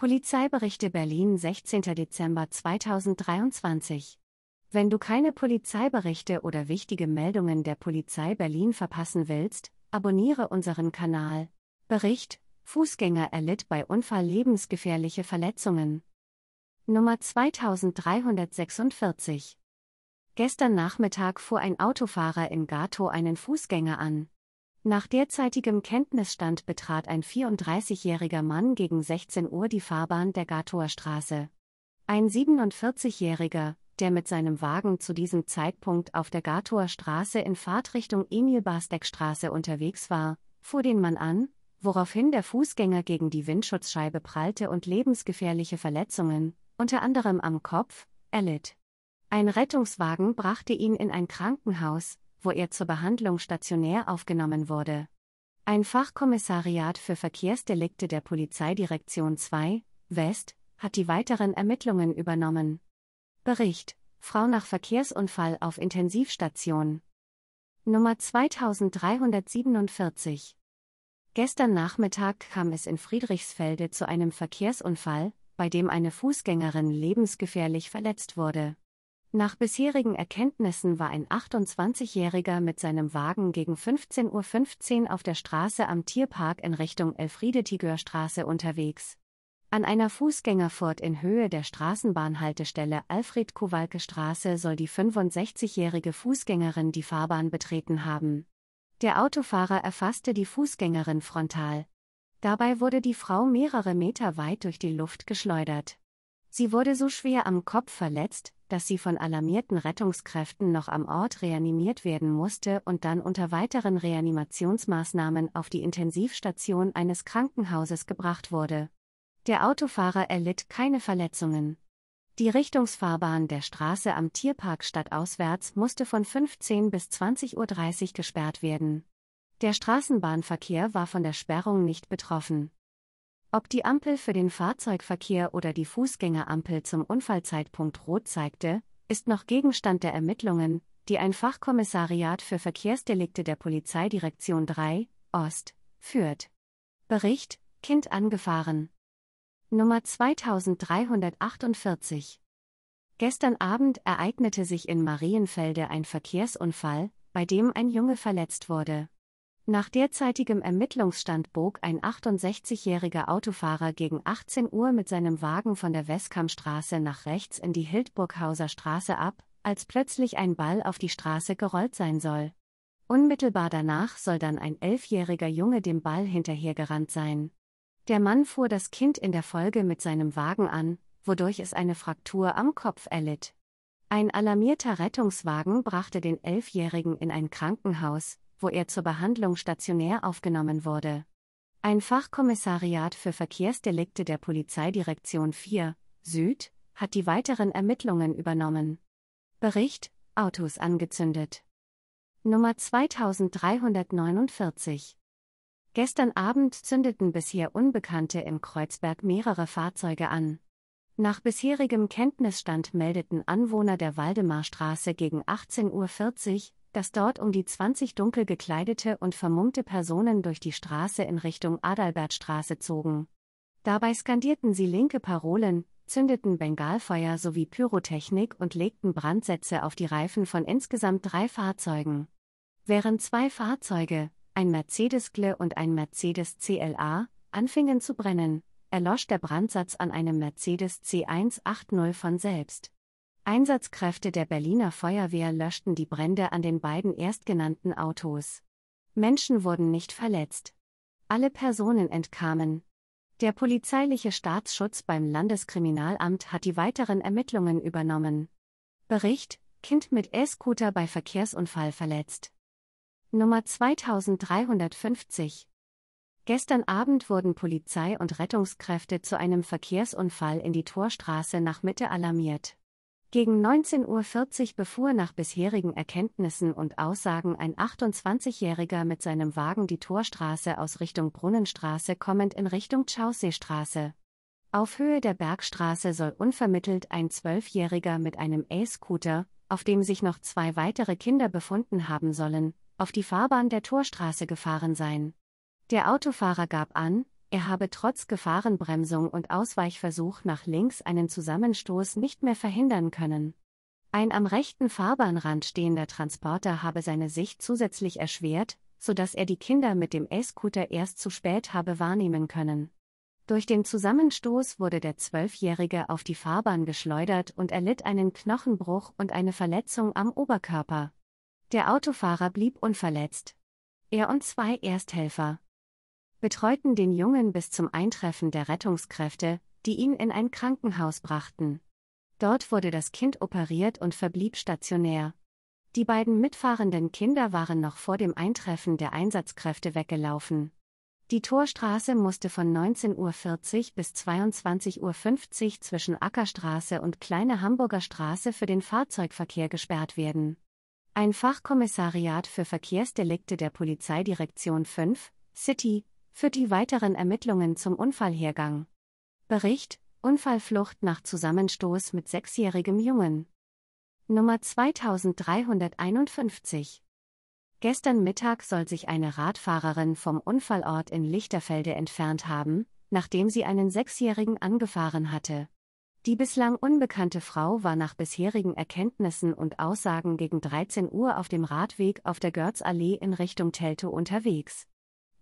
Polizeiberichte Berlin 16. Dezember 2023 Wenn du keine Polizeiberichte oder wichtige Meldungen der Polizei Berlin verpassen willst, abonniere unseren Kanal. Bericht: Fußgänger erlitt bei Unfall lebensgefährliche Verletzungen. Nummer 2346 Gestern Nachmittag fuhr ein Autofahrer in Gato einen Fußgänger an. Nach derzeitigem Kenntnisstand betrat ein 34-jähriger Mann gegen 16 Uhr die Fahrbahn der Gatoer Straße. Ein 47-jähriger, der mit seinem Wagen zu diesem Zeitpunkt auf der Gatoer Straße in Fahrtrichtung Emil-Bastek-Straße unterwegs war, fuhr den Mann an, woraufhin der Fußgänger gegen die Windschutzscheibe prallte und lebensgefährliche Verletzungen, unter anderem am Kopf, erlitt. Ein Rettungswagen brachte ihn in ein Krankenhaus, wo er zur Behandlung stationär aufgenommen wurde. Ein Fachkommissariat für Verkehrsdelikte der Polizeidirektion 2, West, hat die weiteren Ermittlungen übernommen. Bericht: Frau nach Verkehrsunfall auf Intensivstation. Nummer 2347. Gestern Nachmittag kam es in Friedrichsfelde zu einem Verkehrsunfall, bei dem eine Fußgängerin lebensgefährlich verletzt wurde. Nach bisherigen Erkenntnissen war ein 28-Jähriger mit seinem Wagen gegen 15.15 Uhr auf der Straße am Tierpark in Richtung Elfriede-Tigör-Straße unterwegs. An einer Fußgängerfurt in Höhe der Straßenbahnhaltestelle Alfred-Kowalke-Straße soll die 65-jährige Fußgängerin die Fahrbahn betreten haben. Der Autofahrer erfasste die Fußgängerin frontal. Dabei wurde die Frau mehrere Meter weit durch die Luft geschleudert. Sie wurde so schwer am Kopf verletzt, dass sie von alarmierten Rettungskräften noch am Ort reanimiert werden musste und dann unter weiteren Reanimationsmaßnahmen auf die Intensivstation eines Krankenhauses gebracht wurde. Der Autofahrer erlitt keine Verletzungen. Die Richtungsfahrbahn der Straße am Tierpark stadtauswärts musste von 15 bis 20.30 Uhr gesperrt werden. Der Straßenbahnverkehr war von der Sperrung nicht betroffen. Ob die Ampel für den Fahrzeugverkehr oder die Fußgängerampel zum Unfallzeitpunkt rot zeigte, ist noch Gegenstand der Ermittlungen, die ein Fachkommissariat für Verkehrsdelikte der Polizeidirektion 3, Ost, führt. Bericht: Kind angefahren. Nummer 2348. Gestern Abend ereignete sich in Marienfelde ein Verkehrsunfall, bei dem ein Junge verletzt wurde. Nach derzeitigem Ermittlungsstand bog ein 68-jähriger Autofahrer gegen 18 Uhr mit seinem Wagen von der Westkammstraße nach rechts in die Hildburghauser Straße ab, als plötzlich ein Ball auf die Straße gerollt sein soll. Unmittelbar danach soll dann ein elfjähriger Junge dem Ball hinterhergerannt sein. Der Mann fuhr das Kind in der Folge mit seinem Wagen an, wodurch es eine Fraktur am Kopf erlitt. Ein alarmierter Rettungswagen brachte den Elfjährigen in ein Krankenhaus, wo er zur Behandlung stationär aufgenommen wurde. Ein Fachkommissariat für Verkehrsdelikte der Polizeidirektion 4, Süd, hat die weiteren Ermittlungen übernommen. Bericht: Autos angezündet. Nummer 2349. Gestern Abend zündeten bisher Unbekannte im Kreuzberg mehrere Fahrzeuge an. Nach bisherigem Kenntnisstand meldeten Anwohner der Waldemarstraße gegen 18.40 Uhr, dass dort um die 20 dunkel gekleidete und vermummte Personen durch die Straße in Richtung Adalbertstraße zogen. Dabei skandierten sie linke Parolen, zündeten Bengalfeuer sowie Pyrotechnik und legten Brandsätze auf die Reifen von insgesamt drei Fahrzeugen. Während zwei Fahrzeuge, ein Mercedes GLE und ein Mercedes CLA, anfingen zu brennen, erlosch der Brandsatz an einem Mercedes C180 von selbst. Einsatzkräfte der Berliner Feuerwehr löschten die Brände an den beiden erstgenannten Autos. Menschen wurden nicht verletzt. Alle Personen entkamen. Der polizeiliche Staatsschutz beim Landeskriminalamt hat die weiteren Ermittlungen übernommen. Bericht: Kind mit E-Scooter bei Verkehrsunfall verletzt. Nummer 2350. Gestern Abend wurden Polizei und Rettungskräfte zu einem Verkehrsunfall in die Torstraße nach Mitte alarmiert. Gegen 19.40 Uhr befuhr nach bisherigen Erkenntnissen und Aussagen ein 28-Jähriger mit seinem Wagen die Torstraße aus Richtung Brunnenstraße kommend in Richtung Chauseestraße. Auf Höhe der Bergstraße soll unvermittelt ein Zwölfjähriger mit einem E-Scooter, auf dem sich noch zwei weitere Kinder befunden haben sollen, auf die Fahrbahn der Torstraße gefahren sein. Der Autofahrer gab an, er habe trotz Gefahrenbremsung und Ausweichversuch nach links einen Zusammenstoß nicht mehr verhindern können. Ein am rechten Fahrbahnrand stehender Transporter habe seine Sicht zusätzlich erschwert, so dass er die Kinder mit dem E-Scooter erst zu spät habe wahrnehmen können. Durch den Zusammenstoß wurde der Zwölfjährige auf die Fahrbahn geschleudert und erlitt einen Knochenbruch und eine Verletzung am Oberkörper. Der Autofahrer blieb unverletzt. Er und zwei Ersthelfer betreuten den Jungen bis zum Eintreffen der Rettungskräfte, die ihn in ein Krankenhaus brachten. Dort wurde das Kind operiert und verblieb stationär. Die beiden mitfahrenden Kinder waren noch vor dem Eintreffen der Einsatzkräfte weggelaufen. Die Torstraße musste von 19.40 Uhr bis 22.50 Uhr zwischen Ackerstraße und Kleine Hamburger Straße für den Fahrzeugverkehr gesperrt werden. Ein Fachkommissariat für Verkehrsdelikte der Polizeidirektion 5, City, führt die weiteren Ermittlungen zum Unfallhergang. Bericht: Unfallflucht nach Zusammenstoß mit sechsjährigem Jungen. Nummer 2351. Gestern Mittag soll sich eine Radfahrerin vom Unfallort in Lichterfelde entfernt haben, nachdem sie einen Sechsjährigen angefahren hatte. Die bislang unbekannte Frau war nach bisherigen Erkenntnissen und Aussagen gegen 13 Uhr auf dem Radweg auf der Görzallee in Richtung Teltow unterwegs.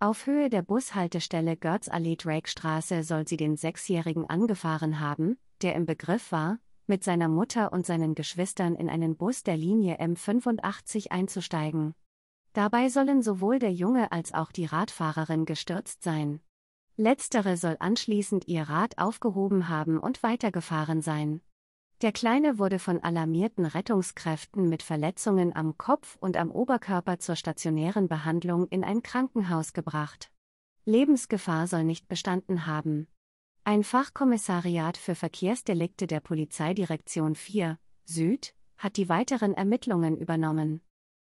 Auf Höhe der Bushaltestelle Görzallee-Drakestraße soll sie den Sechsjährigen angefahren haben, der im Begriff war, mit seiner Mutter und seinen Geschwistern in einen Bus der Linie M85 einzusteigen. Dabei sollen sowohl der Junge als auch die Radfahrerin gestürzt sein. Letztere soll anschließend ihr Rad aufgehoben haben und weitergefahren sein. Der Kleine wurde von alarmierten Rettungskräften mit Verletzungen am Kopf und am Oberkörper zur stationären Behandlung in ein Krankenhaus gebracht. Lebensgefahr soll nicht bestanden haben. Ein Fachkommissariat für Verkehrsdelikte der Polizeidirektion 4 Süd hat die weiteren Ermittlungen übernommen.